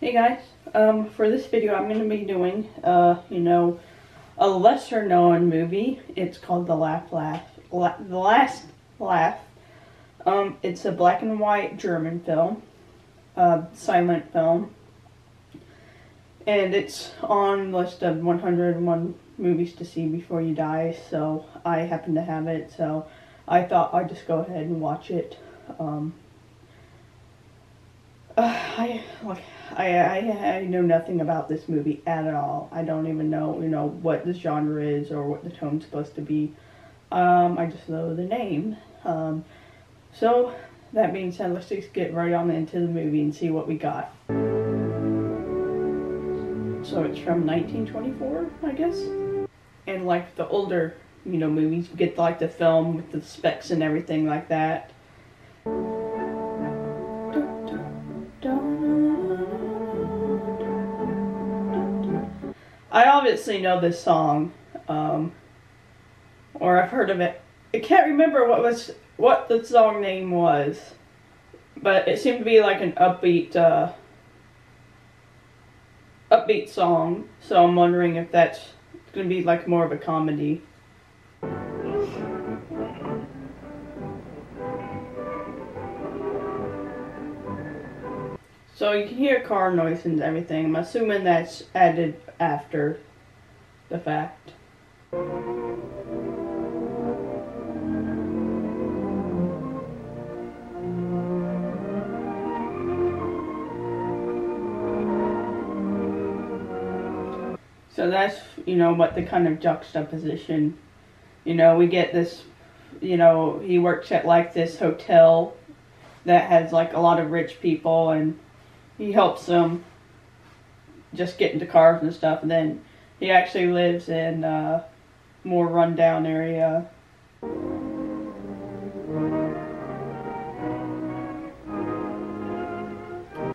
Hey guys, um, for this video I'm going to be doing, uh, you know, a lesser known movie. It's called The Laugh Laugh, La The Last Laugh. Um, it's a black and white German film, uh, silent film. And it's on list of 101 movies to see before you die, so I happen to have it, so I thought I'd just go ahead and watch it. Um, uh, I like I, I I know nothing about this movie at all. I don't even know you know what the genre is or what the tone's supposed to be. Um, I just know the name. Um, so that being said, let's just get right on into the movie and see what we got. So it's from 1924, I guess. And like the older, you know, movies, you get like the film with the specs and everything like that. I obviously know this song, um, or I've heard of it. I can't remember what was what the song name was, but it seemed to be like an upbeat, uh, upbeat song. So I'm wondering if that's going to be like more of a comedy. So you can hear car noise and everything. I'm assuming that's added after the fact. So that's, you know, what the kind of juxtaposition, you know, we get this, you know, he works at like this hotel that has like a lot of rich people and he helps them just get into cars and stuff. And then he actually lives in a more rundown area.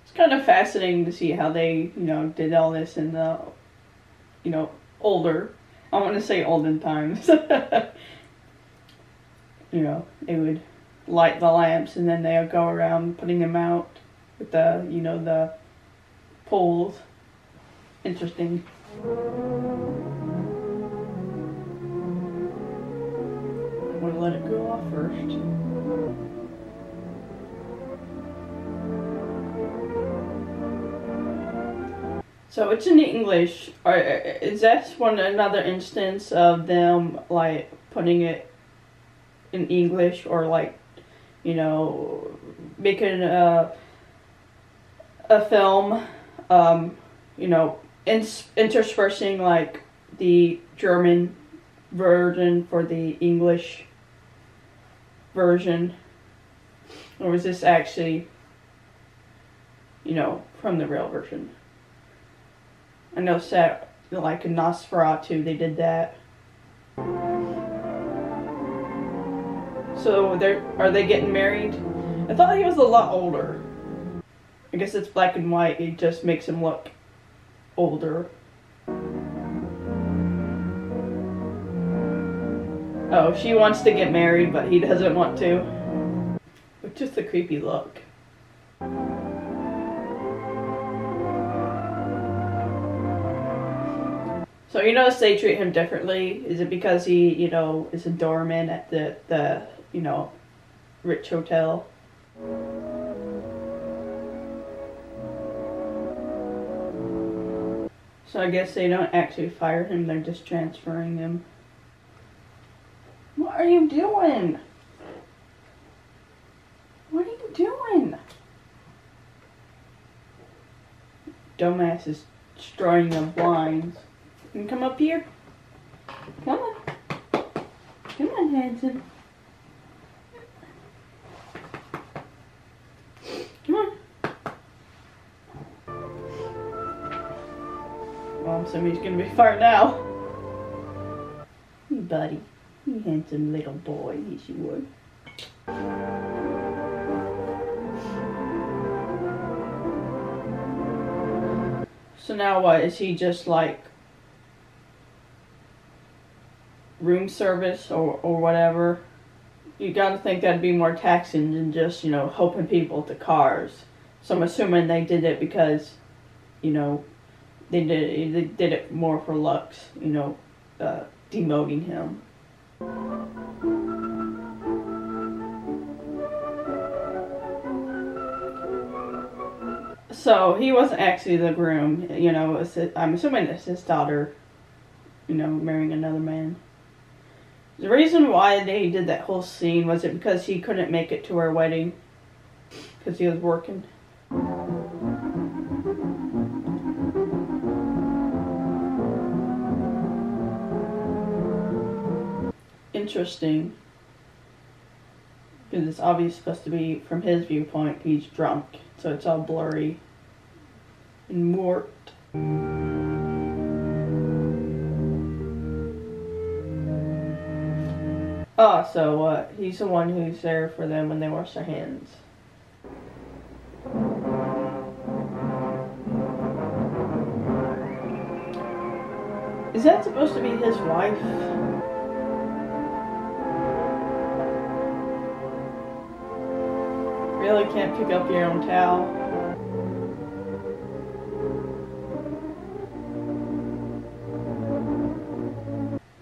It's kind of fascinating to see how they, you know, did all this in the, you know, older. I want to say olden times. you know, they would light the lamps and then they would go around putting them out with the, you know, the poles interesting. I want to let it go off first. So it's in English. Is that one another instance of them like putting it in English or like, you know, making a a film, um, you know, interspersing like the German version for the English version? Or was this actually, you know, from the real version? I know set like in Nosferatu they did that. So they're are they getting married? I thought he was a lot older. I guess it's black and white, it just makes him look older. Oh, she wants to get married, but he doesn't want to. With just a creepy look. So you notice they treat him differently. Is it because he, you know, is a doorman at the the, you know, rich hotel? So I guess they don't actually fire him, they're just transferring him. What are you doing? What are you doing? Dumbass is destroying the blinds. You come up here. Come on. Come on, handsome. so he's gonna be far now. Buddy, you handsome little boy, yes you would. So now what, is he just like room service or, or whatever? You gotta think that'd be more taxing than just, you know, helping people to cars. So I'm assuming they did it because you know, they did they did it more for Lux, you know, uh, demoting him. So he wasn't actually the groom, you know. I'm assuming it's his daughter, you know, marrying another man. The reason why they did that whole scene was it because he couldn't make it to her wedding because he was working. Interesting. Because it's obviously supposed to be from his viewpoint, he's drunk, so it's all blurry and warped. Oh, so what? He's the one who's there for them when they wash their hands. Is that supposed to be his wife? Really can't pick up your own towel?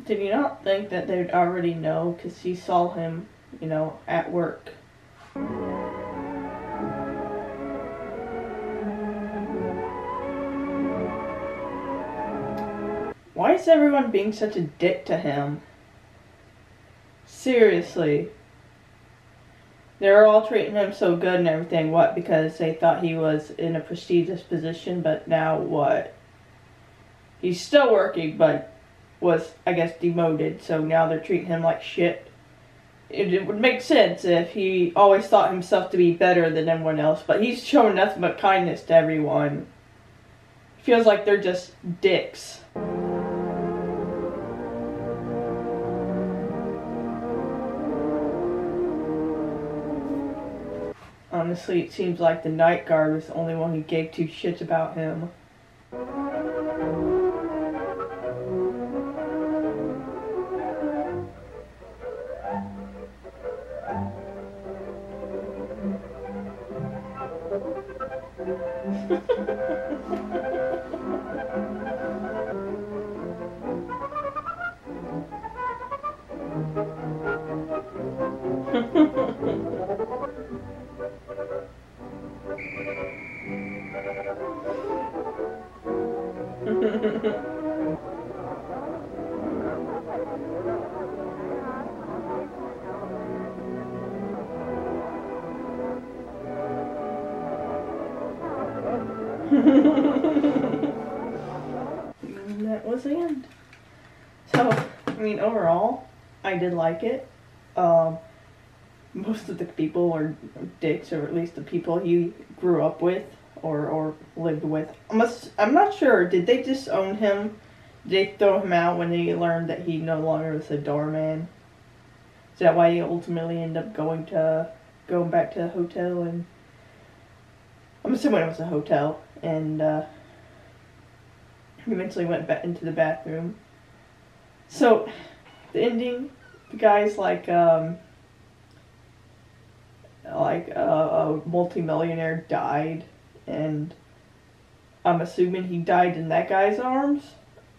Did you not think that they'd already know because she saw him, you know, at work? Why is everyone being such a dick to him? Seriously. They're all treating him so good and everything. What? Because they thought he was in a prestigious position, but now what? He's still working, but was, I guess, demoted, so now they're treating him like shit. It, it would make sense if he always thought himself to be better than everyone else, but he's showing nothing but kindness to everyone. Feels like they're just dicks. Honestly, it seems like the night guard was the only one who gave two shits about him. And that was the end. So, I mean, overall, I did like it. Um, most of the people are dicks, or at least the people he grew up with or, or lived with. I'm not sure. Did they disown him? Did they throw him out when they learned that he no longer was a doorman? Is that why he ultimately ended up going to going back to the hotel and I'm assuming it was a hotel and uh, eventually went back into the bathroom. So the ending, the guy's like um, like a, a multimillionaire died, and I'm assuming he died in that guy's arms,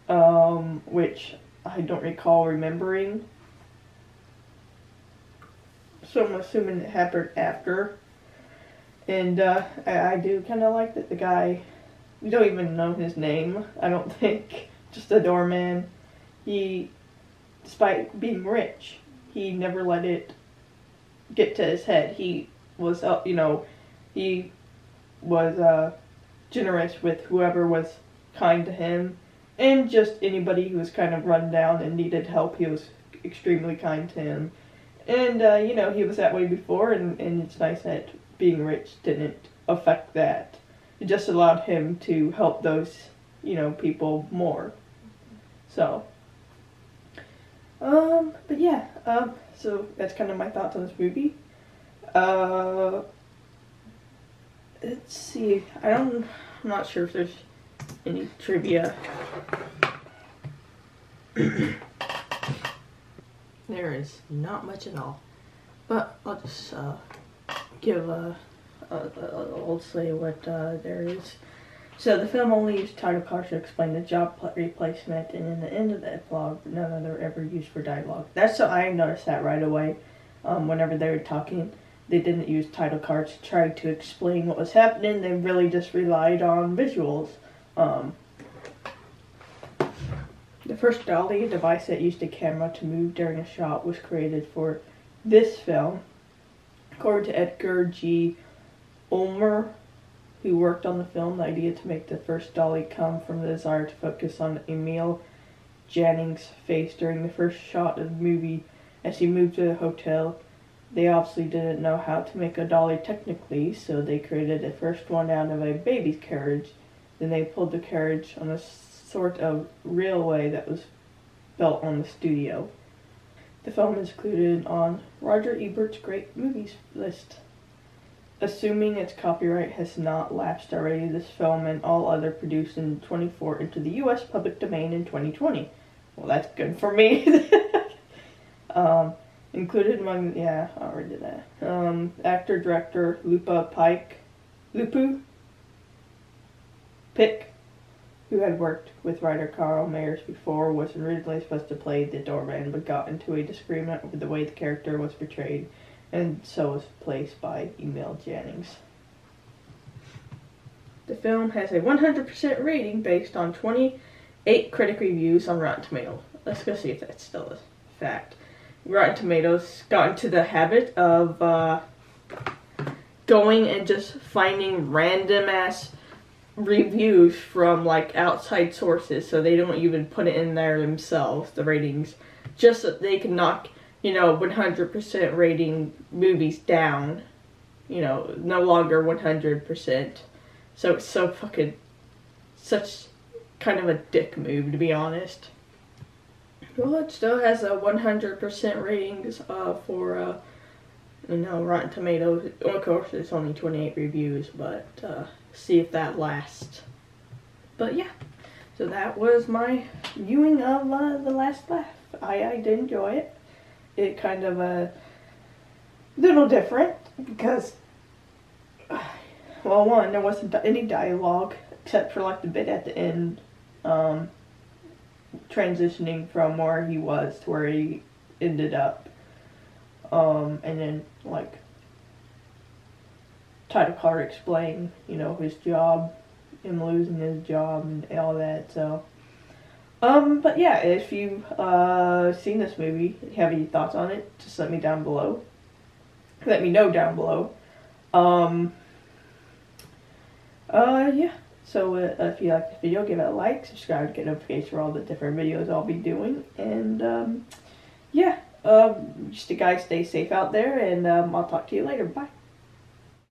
um, which I don't recall remembering. So I'm assuming it happened after. And uh, I, I do kind of like that the guy, we don't even know his name, I don't think, just a doorman. He, despite being rich, he never let it get to his head. He was, uh, you know, he was uh, generous with whoever was kind to him, and just anybody who was kind of run down and needed help. He was extremely kind to him, and uh, you know he was that way before, and, and it's nice that being rich didn't affect that. It just allowed him to help those, you know, people more. So, um, but yeah, um, so that's kind of my thoughts on this movie. Uh, let's see. I don't. I'm not sure if there's any trivia. there is not much at all, but I'll just uh, give a. I'll, I'll say what uh, there is. So the film only used title cards to explain the job pl- replacement, and in the end of the epilogue, none of them are ever used for dialogue. That's so I noticed that right away. Um, whenever they were talking, they didn't use title cards to try to explain what was happening. They really just relied on visuals. Um, the first dolly device that used a camera to move during a shot was created for this film. According to Edgar G. Ulmer, who worked on the film, the idea to make the first dolly come from the desire to focus on Emil Jannings' face during the first shot of the movie as he moved to the hotel. They obviously didn't know how to make a dolly technically, so they created the first one out of a baby's carriage. Then they pulled the carriage on a sort of railway that was built on the studio. The film is included on Roger Ebert's Great Movies list. Assuming its copyright has not lapsed already, this film and all other produced in 24 into the U.S. public domain in 2020. Well, that's good for me. um, included among, yeah, I already did that. Um, actor, director, Lupa Pike, Lupu, Pick, who had worked with writer Carl Mayers before, was originally supposed to play the doorman, but got into a disagreement over the way the character was portrayed, and so was replaced by Emil Jannings. The film has a 100% rating based on 28 critic reviews on Rotten Tomatoes. Let's go see if that's still a fact. Rotten Tomatoes got into the habit of uh, going and just finding random ass reviews from like outside sources so they don't even put it in there themselves the ratings. Just so they can knock you know 100% rating movies down. You know no longer 100% so it's so fucking such kind of a dick move to be honest. Well it still has a 100% ratings uh, for uh, you know rotten tomatoes of course it's only 28 reviews but uh, see if that lasts. But yeah, so that was my viewing of uh, The Last Laugh. I, I did enjoy it. It kind of a little different because, well, one, there wasn't any dialogue except for like the bit at the end, um, transitioning from where he was to where he ended up. Um, and then like title card explain, you know, his job, him losing his job and all that. So, um, but yeah, if you've uh, seen this movie, have any thoughts on it, just let me down below. Let me know down below. Um, uh, yeah. So uh, if you like this video, give it a like, subscribe to get notifications for all the different videos I'll be doing, and um, yeah. Um, just guys stay safe out there, and um, I'll talk to you later. Bye.